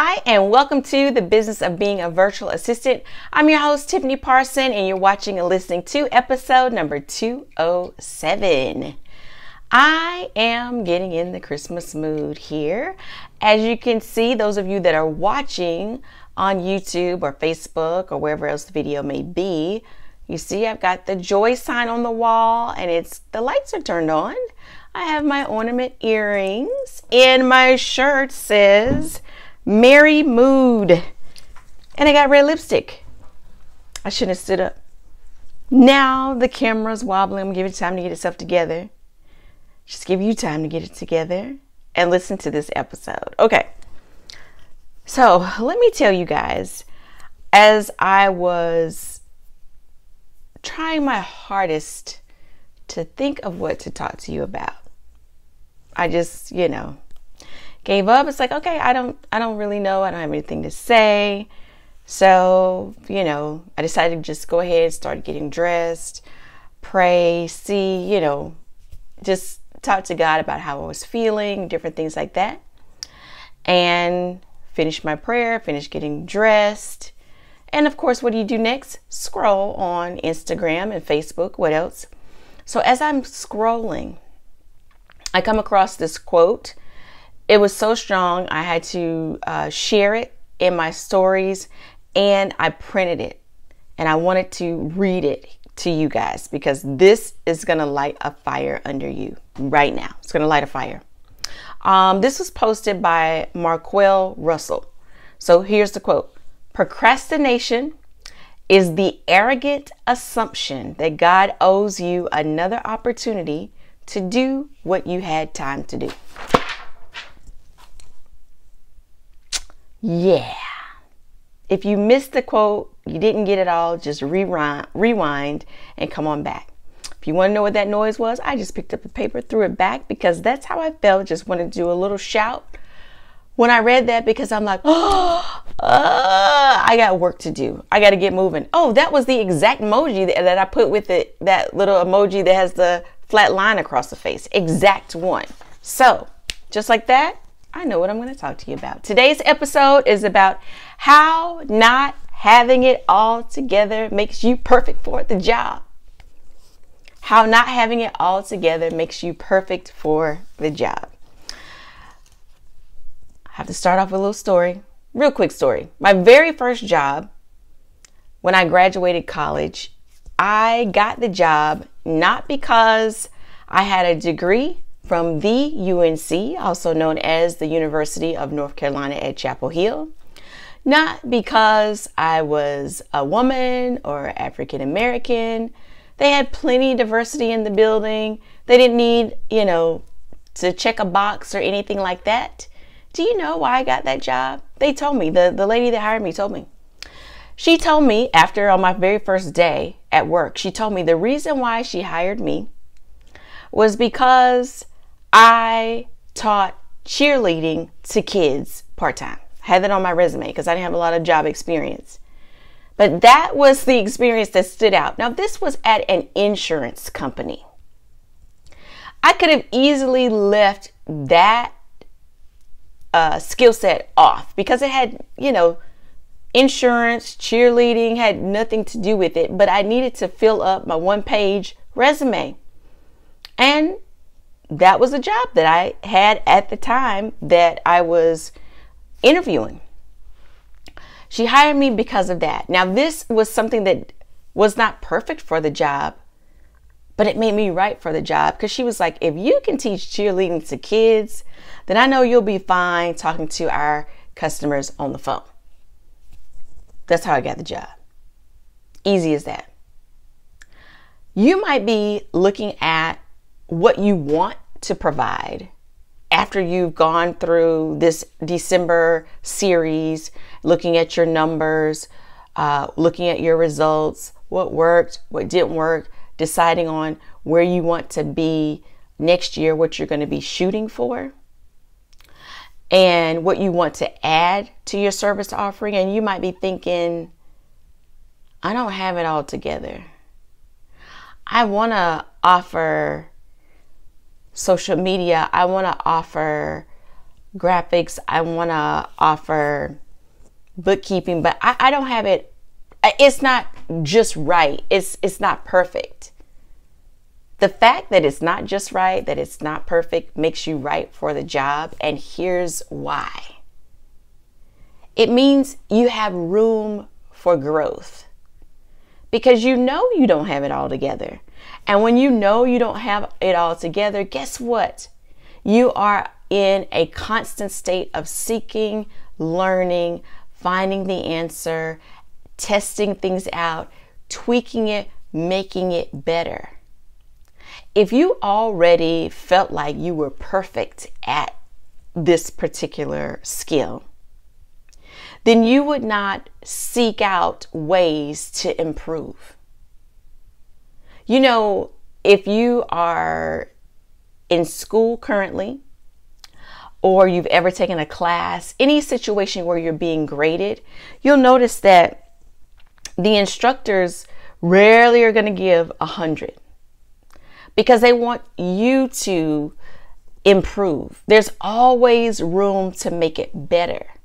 Hi, and welcome to the business of being a virtual assistant. I'm your host, Tiffany Parson, and you're watching and listening to episode number 207. I am getting in the Christmas mood here. As you can see, those of you that are watching on YouTube or Facebook or wherever else the video may be, you see I've got the joy sign on the wall and it's the lights are turned on. I have my ornament earrings and my shirt says Merry Mood. And I got red lipstick. I shouldn't have stood up. Now the camera's wobbling. I'm it time to get itself together. Just give you time to get it together and listen to this episode. Okay. So let me tell you guys, as I was trying my hardest to think of what to talk to you about, I just, you know, gave up. It's like, okay, I don't I don't really know. I don't have anything to say. So, you know, I decided to just go ahead, start getting dressed, pray, see, you know, just talk to God about how I was feeling, different things like that. And finish my prayer, finish getting dressed. And of course, what do you do next? Scroll on Instagram and Facebook. What else? So as I'm scrolling, I come across this quote it was so strong, I had to uh, share it in my stories and I printed it. And I wanted to read it to you guys because this is going to light a fire under you right now. It's going to light a fire. Um, this was posted by Marquel Russell. So here's the quote Procrastination is the arrogant assumption that God owes you another opportunity to do what you had time to do. Yeah. If you missed the quote, you didn't get it all, just rewind, rewind and come on back. If you want to know what that noise was, I just picked up the paper, threw it back because that's how I felt. Just wanted to do a little shout when I read that because I'm like, oh, uh, I got work to do. I got to get moving. Oh, that was the exact emoji that, that I put with it, that little emoji that has the flat line across the face. Exact one. So, just like that, I know what I'm going to talk to you about. Today's episode is about how not having it all together makes you perfect for the job. How not having it all together makes you perfect for the job. I have to start off with a little story. Real quick story. My very first job when I graduated college, I got the job not because I had a degree from the UNC, also known as the University of North Carolina at Chapel Hill. Not because I was a woman or African American. They had plenty of diversity in the building. They didn't need, you know, to check a box or anything like that. Do you know why I got that job? They told me, the, the lady that hired me told me. She told me after on my very first day at work, she told me the reason why she hired me was because I taught cheerleading to kids part time. Had that on my resume because I didn't have a lot of job experience. But that was the experience that stood out. Now, this was at an insurance company. I could have easily left that uh, skill set off because it had, you know, insurance, cheerleading had nothing to do with it, but I needed to fill up my one page resume. And that was a job that I had at the time that I was interviewing. She hired me because of that. Now, this was something that was not perfect for the job, but it made me right for the job because she was like, if you can teach cheerleading to kids, then I know you'll be fine talking to our customers on the phone. That's how I got the job. Easy as that. You might be looking at what you want to provide after you've gone through this December series, looking at your numbers, uh, looking at your results, what worked, what didn't work, deciding on where you want to be next year, what you're going to be shooting for, and what you want to add to your service offering. And you might be thinking, I don't have it all together. I want to offer social media, I want to offer graphics. I want to offer bookkeeping, but I, I don't have it. It's not just right. It's it's not perfect. The fact that it's not just right, that it's not perfect, makes you right for the job. And here's why it means you have room for growth because you know you don't have it all together. And when you know you don't have it all together, guess what? You are in a constant state of seeking, learning, finding the answer, testing things out, tweaking it, making it better. If you already felt like you were perfect at this particular skill, then you would not seek out ways to improve. You know, if you are in school currently, or you've ever taken a class, any situation where you're being graded, you'll notice that the instructors rarely are going to give a hundred because they want you to improve. There's always room to make it better.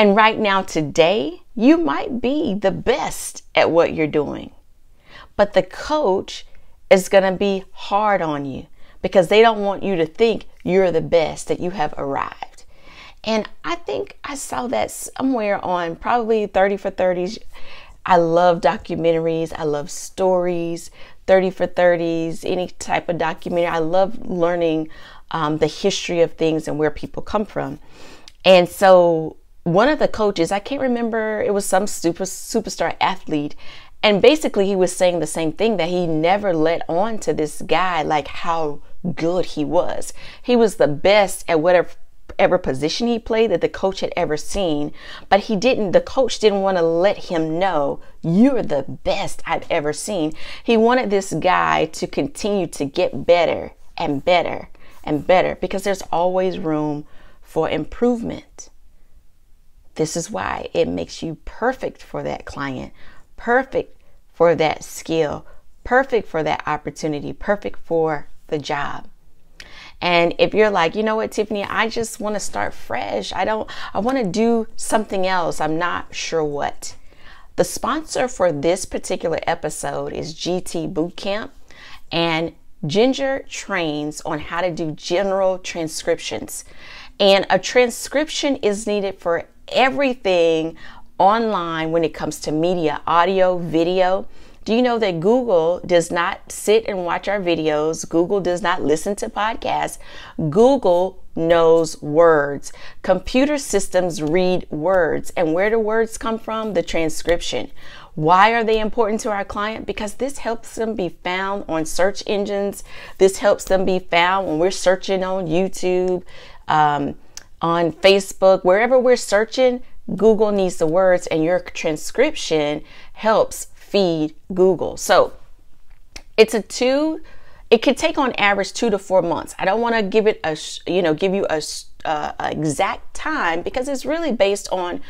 And right now, today, you might be the best at what you're doing. But the coach is going to be hard on you because they don't want you to think you're the best, that you have arrived. And I think I saw that somewhere on probably 30 for 30s. I love documentaries, I love stories, 30 for 30s, any type of documentary. I love learning um, the history of things and where people come from. And so one of the coaches, I can't remember, it was some super superstar athlete, and basically he was saying the same thing that he never let on to this guy like how good he was. He was the best at whatever ever position he played that the coach had ever seen, but he didn't the coach didn't want to let him know you're the best I've ever seen. He wanted this guy to continue to get better and better and better because there's always room for improvement. This is why it makes you perfect for that client, perfect for that skill, perfect for that opportunity, perfect for the job. And if you're like, you know what, Tiffany, I just want to start fresh. I don't, I want to do something else. I'm not sure what. The sponsor for this particular episode is GT Bootcamp. And Ginger trains on how to do general transcriptions. And a transcription is needed for everything online when it comes to media, audio, video. Do you know that Google does not sit and watch our videos? Google does not listen to podcasts. Google knows words. Computer systems read words. And where do words come from? The transcription. Why are they important to our client? Because this helps them be found on search engines. This helps them be found when we're searching on YouTube. Um, on Facebook, wherever we're searching, Google needs the words, and your transcription helps feed Google. So it's a two. It could take on average two to four months. I don't want to give it a you know give you a, uh, exact time because it's really based on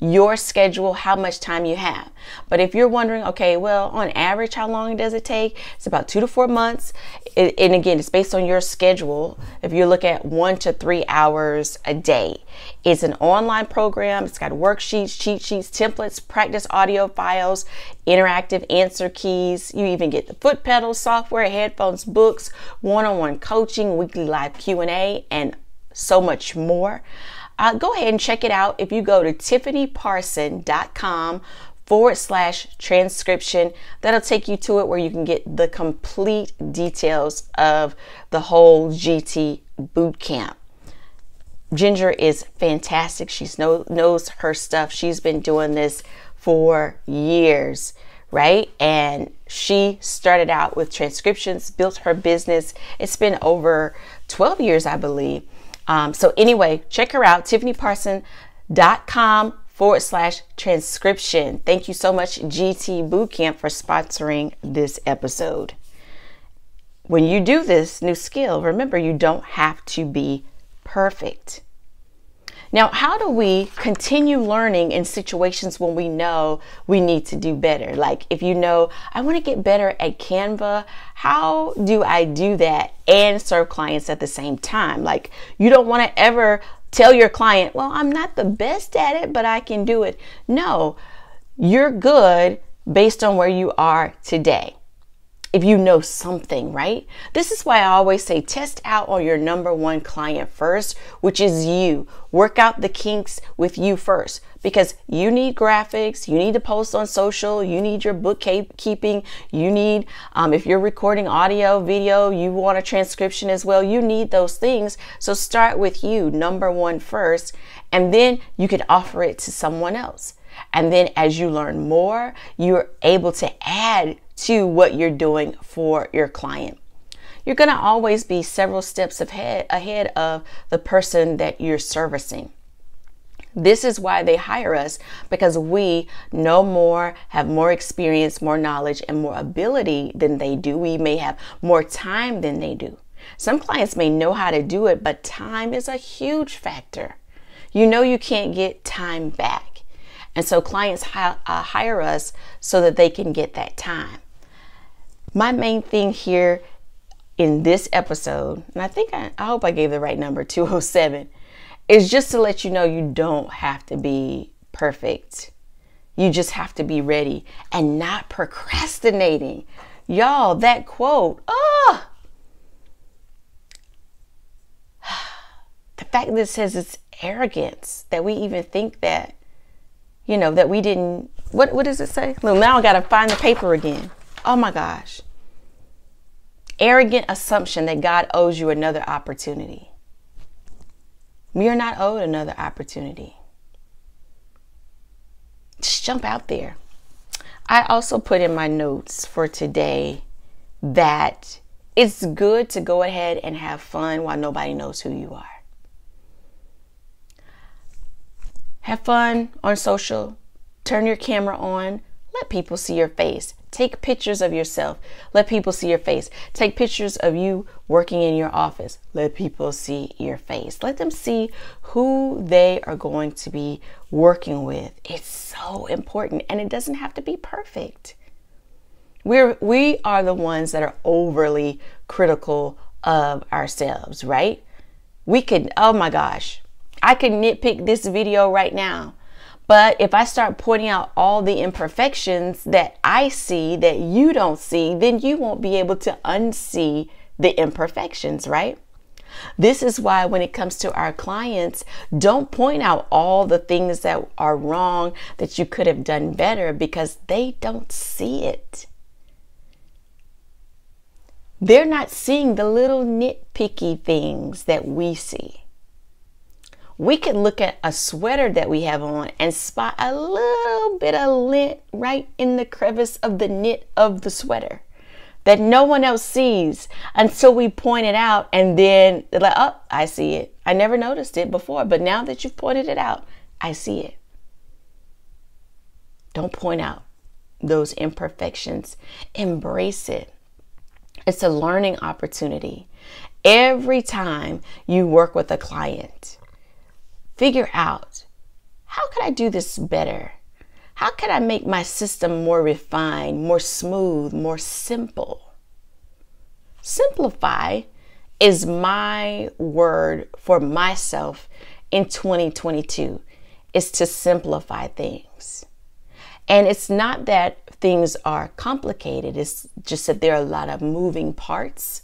your schedule, how much time you have. But if you're wondering, okay, well, on average, how long does it take? It's about two to four months. And again, it's based on your schedule. If you look at one to three hours a day, it's an online program. It's got worksheets, cheat sheets, templates, practice audio files, interactive answer keys. You even get the foot pedals, software, headphones, books, one-on-one coaching, weekly live Q&A, and so much more uh, go ahead and check it out. If you go to tiffanyparson.com forward slash transcription, that'll take you to it where you can get the complete details of the whole GT boot camp. Ginger is fantastic. She know, knows her stuff. She's been doing this for years, right? And she started out with transcriptions, built her business. It's been over 12 years, I believe. Um, so anyway, check her out, tiffanyparson.com forward slash transcription. Thank you so much, GT Bootcamp, for sponsoring this episode. When you do this new skill, remember you don't have to be perfect. Now, how do we continue learning in situations when we know we need to do better? Like if you know, I want to get better at Canva, how do I do that and serve clients at the same time? Like you don't want to ever tell your client, well, I'm not the best at it, but I can do it. No, you're good based on where you are today if you know something, right? This is why I always say test out on your number one client first, which is you. Work out the kinks with you first because you need graphics, you need to post on social, you need your bookkeeping, you need, um, if you're recording audio, video, you want a transcription as well, you need those things. So start with you, number one first, and then you can offer it to someone else. And then as you learn more, you're able to add to what you're doing for your client. You're going to always be several steps ahead, ahead of the person that you're servicing. This is why they hire us because we know more, have more experience, more knowledge, and more ability than they do. We may have more time than they do. Some clients may know how to do it, but time is a huge factor. You know, you can't get time back. And so clients uh, hire us so that they can get that time. My main thing here in this episode, and I think I, I hope I gave the right number 207, is just to let you know you don't have to be perfect. You just have to be ready and not procrastinating. Y'all, that quote, oh, the fact that it says it's arrogance that we even think that, you know, that we didn't, what, what does it say? Well, now I got to find the paper again. Oh my gosh. Arrogant assumption that God owes you another opportunity. We are not owed another opportunity. Just jump out there. I also put in my notes for today that it's good to go ahead and have fun while nobody knows who you are. Have fun on social. Turn your camera on. Let people see your face. Take pictures of yourself. Let people see your face. Take pictures of you working in your office. Let people see your face. Let them see who they are going to be working with. It's so important and it doesn't have to be perfect. We're we are the ones that are overly critical of ourselves, right? We could oh my gosh. I could nitpick this video right now but if I start pointing out all the imperfections that I see that you don't see, then you won't be able to unsee the imperfections, right? This is why, when it comes to our clients, don't point out all the things that are wrong that you could have done better because they don't see it. They're not seeing the little nitpicky things that we see we could look at a sweater that we have on and spot a little bit of lint right in the crevice of the knit of the sweater that no one else sees until we point it out and then like, oh, I see it. I never noticed it before, but now that you've pointed it out, I see it. Don't point out those imperfections, embrace it. It's a learning opportunity. Every time you work with a client, figure out how can I do this better? How can I make my system more refined, more smooth, more simple? Simplify is my word for myself in 2022 is to simplify things. And it's not that things are complicated, it's just that there are a lot of moving parts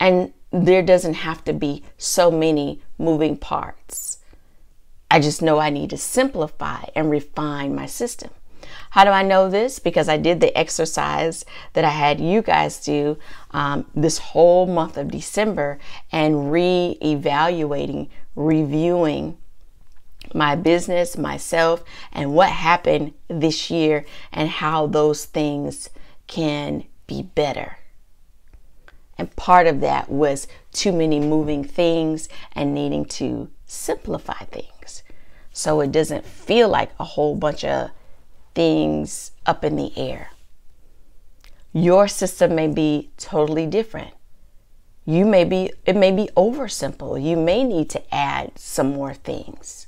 and there doesn't have to be so many moving parts. I just know I need to simplify and refine my system. How do I know this? Because I did the exercise that I had you guys do um, this whole month of December and re evaluating, reviewing my business, myself, and what happened this year and how those things can be better. And part of that was too many moving things and needing to simplify things so it doesn't feel like a whole bunch of things up in the air. Your system may be totally different. You may be it may be oversimple. You may need to add some more things.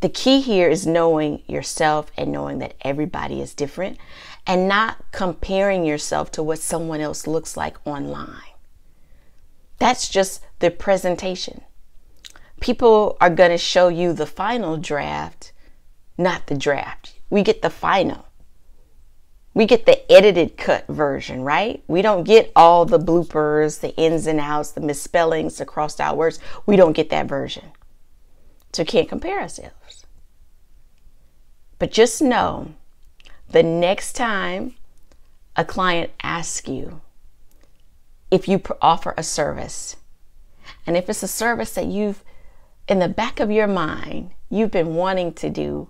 The key here is knowing yourself and knowing that everybody is different and not comparing yourself to what someone else looks like online. That's just the presentation. People are going to show you the final draft, not the draft. We get the final. We get the edited cut version, right? We don't get all the bloopers, the ins and outs, the misspellings, the crossed out words. We don't get that version. So can't compare ourselves. But just know the next time a client asks you if you offer a service, and if it's a service that you've, in the back of your mind, you've been wanting to do,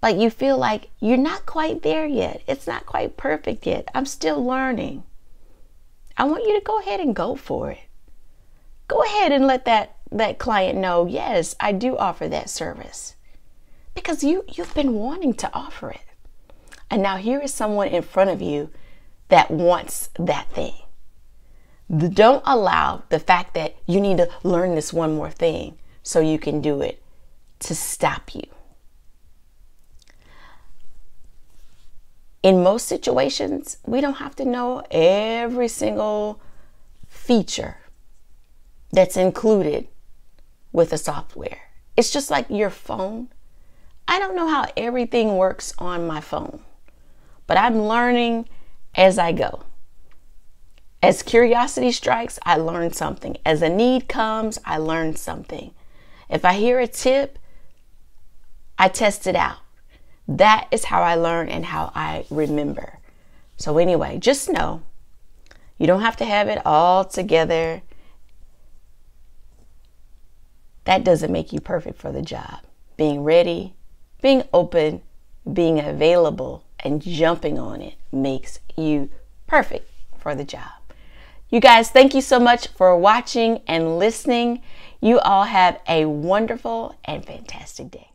but you feel like you're not quite there yet. It's not quite perfect yet. I'm still learning. I want you to go ahead and go for it. Go ahead and let that, that client know, yes, I do offer that service. Because you, you've been wanting to offer it. And now here is someone in front of you that wants that thing. Don't allow the fact that you need to learn this one more thing so you can do it to stop you. In most situations, we don't have to know every single feature that's included with the software. It's just like your phone. I don't know how everything works on my phone but I'm learning as I go. As curiosity strikes, I learn something. As a need comes, I learn something. If I hear a tip, I test it out. That is how I learn and how I remember. So, anyway, just know you don't have to have it all together. That doesn't make you perfect for the job. Being ready, being open, being available and jumping on it makes you perfect for the job. You guys, thank you so much for watching and listening. You all have a wonderful and fantastic day.